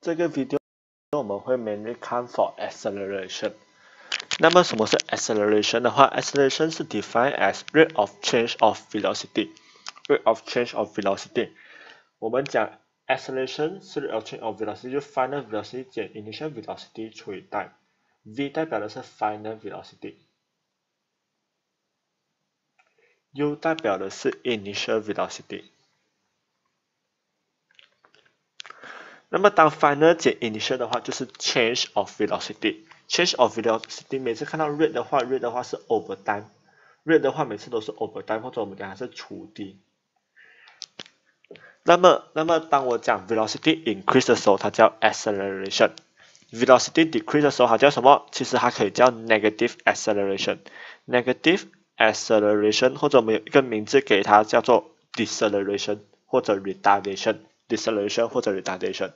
这个 video 我们会 mainly 看 for acceleration。那么什么是 acceleration 的话，acceleration 是 defined as rate of change of velocity。rate of change of velocity。我们讲 acceleration 是 rate of change of velocity，就 final velocity 减 initial velocity 除以 time。v 代表的是 final velocity，u 代表的是 initial velocity。 那么当 final 减 initial 的话，就是 change of velocity。change of velocity 每次看到 rate 的话，rate 的话是 over time，rate 的话每次都是 over time，或者我们讲它是除低。那么，那么当我讲 velocity increase 的时候，它叫 acceleration。velocity decrease 的时候，它叫什么？其实它可以叫 negative acceleration。negative acceleration 或者我们有一个名字给它叫做 deceleration 或者 retardation。Deceleration 或者 retardation。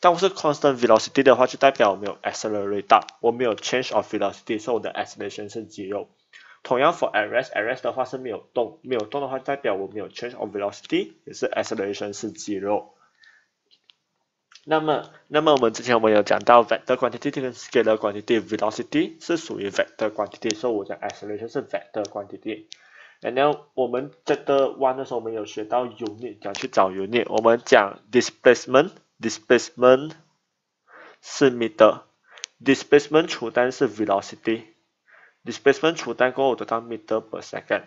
但我是 constant velocity 的话，就代表我没有 accelerate，我没有 change of velocity，所以我的 acceleration 是 zero。同样 for arrest，arrest 的话是没有动，没有动的话代表我没有 change of velocity，也是 acceleration 是 zero。那么，那么我们之前我们有讲到 vector quantity 跟 scalar quantity，velocity 是属于 vector quantity，所以我讲 acceleration 是 vector quantity。然后我们这个 one 的时候，我们有学到 unit，讲去找 unit。我们讲 displacement，displacement 是 meter，displacement 除单是 velocity，displacement 除单过后得到 meter per second。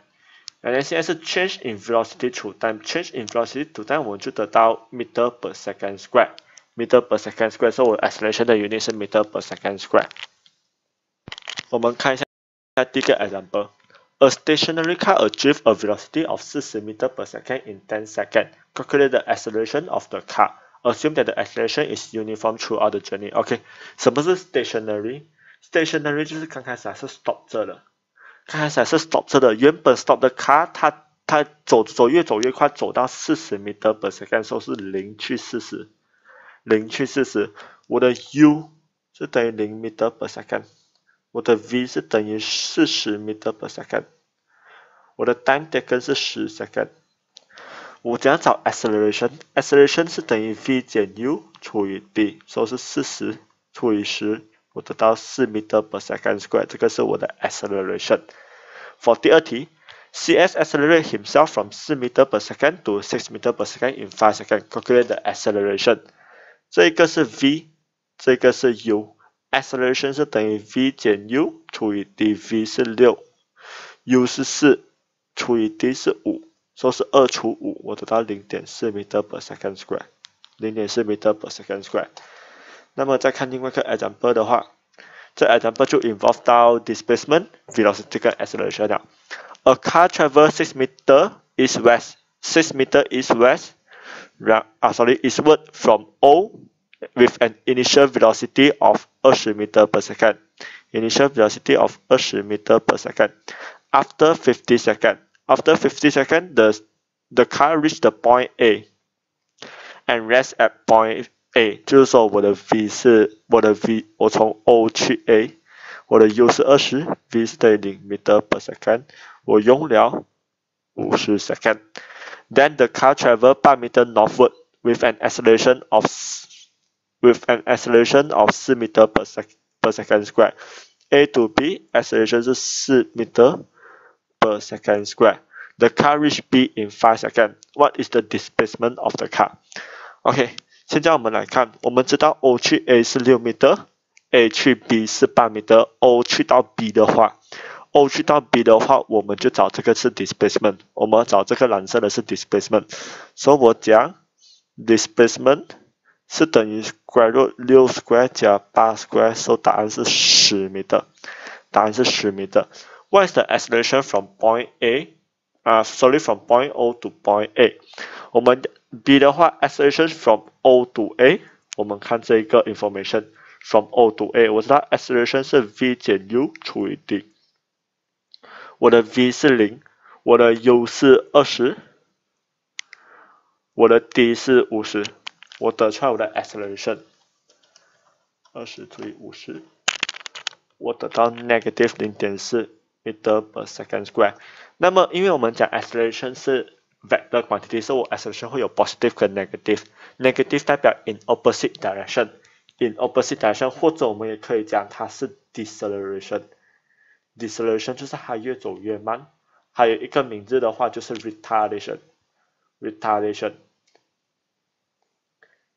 然后现在是 change in velocity 除单，change in velocity 除单我们就得到 meter per second square，meter per second square，所以我 acceleration 的 unit 是 meter per second square。我们看一下第一个 example。 A stationary car achieves a velocity of 40 meter per second in 10 seconds. Calculate the acceleration of the car. Assume that the acceleration is uniform throughout the journey. OK，什么是 stationary？stationary 就是刚开始还是 stop 着的，刚开始还是 stop 着的。原本 stop 的 car，它它走走越走越快，走到40 meter per second 时候是零去40，零去40。我的 u 是等于零 meter per second。我的 v 是等于四十 meter per second， 我的 time taken 是十 second。我怎样找 acceleration？acceleration 是等于 v 减 u 除以 d，所以是四十除以十，我得到四 meter per second square，这个是我的 acceleration。For 第二题，CS accelerate himself from 四 meter per second to six meter per second in five seconds. Calculate the acceleration。这一个是 v，这个是 u。acceleration 是等于 v 减 u 除以 dv 是六，u 是四 除以 d 是五，说是二除五，我得到零点四 meter per second square，零点四 meter per second square。那么再看另外一个 example 的话，这 example 就 involve 到 displacement、velocity 跟 acceleration 了。A car travels six meter east west, six meter east west, 然啊 sorry eastward from O with an initial velocity of 20 meter per second. Initial velocity of 20 meter per second. After 50 seconds, after 50 seconds, the the car reached the point A and rest at point A，就是说我的 v 是我的 v，我从 O 去 A，我的 u 是二十，v 是等于零 meter per second，我用了五十 second。Then the car traveled 8 meter northward with an acceleration of with an acceleration of 4 meter per, sec per second square. A to B acceleration 是4 meter per second square. The car reached B in 5 seconds. What is the displacement of the car? OK，现在我们来看，我们知道 O 去 A 是6 meter，A 去 B 是8 meter，O 去到 B 的话，O 去到 B 的话，我们就找这个是 displacement，我们找这个蓝色的是 displacement，所以我讲 displacement。是等于 square root 六 square 加八 square，所以答案是十米的。答案是十米的。 What is the acceleration from point A？啊、uh,，sorry from point O to point A。我们 B 的话，acceleration from O to A。我们看这一个 information from O to A，我知道 acceleration 是 v 减 u 除以 d。我的 v 是零，我的 u 是二十，我的 d 是五十。我得出来我的 acceleration，二十除以五十，我得到 negative 零点四 meter per second square。那么，因为我们讲 acceleration 是 vector quantity，所以我 acceleration 会有 positive 和 negative。negative 代表 in opposite direction。 in opposite direction，或者我们也可以讲它是 deceleration。deceleration 就是它越走越慢。还有一个名字的话就是 retardation。retardation。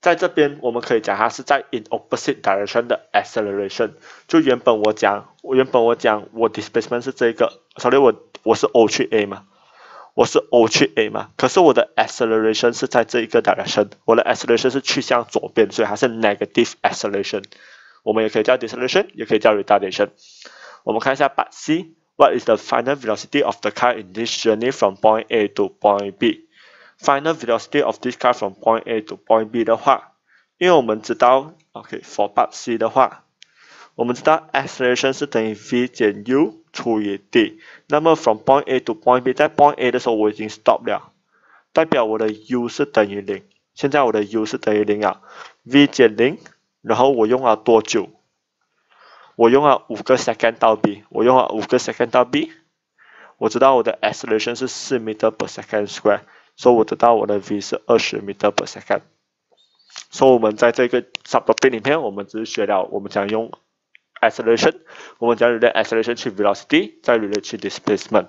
在这边我们可以讲它是在 in opposite direction 的 acceleration。就原本我讲，我原本我讲我 displacement 是这个，所以我我是 O 去 A 嘛。我是 O 去 A 嘛，可是我的 acceleration 是在这一个 direction，我的 acceleration 是去向左边，所以它是 negative acceleration。我们也可以叫 deceleration，也可以叫 retardation。我们看一下 Part C，What is the final velocity of the car in this journey from point A to point B？Final velocity of this car from point A to point B 的话，因为我们知道，OK，for Part C 的话。我们知道 acceleration 是等于 v 减 u 除以 d。那么 from point A to point B，在 point A 的时候我已经 stop 了，代表我的 u 是等于零。现在我的 u 是等于零啊，v 减零，然后我用了多久？我用了五个 second 到 B，我用了五个 second 到 B。我知道我的 acceleration 是四 meter per second square，所以我得到我的 v 是二十 meter per second。所以我们在这个 subtopic 里面，我们只是学了我们讲用。acceleration，我们将 relate acceleration 去 velocity，再 relate 去 displacement。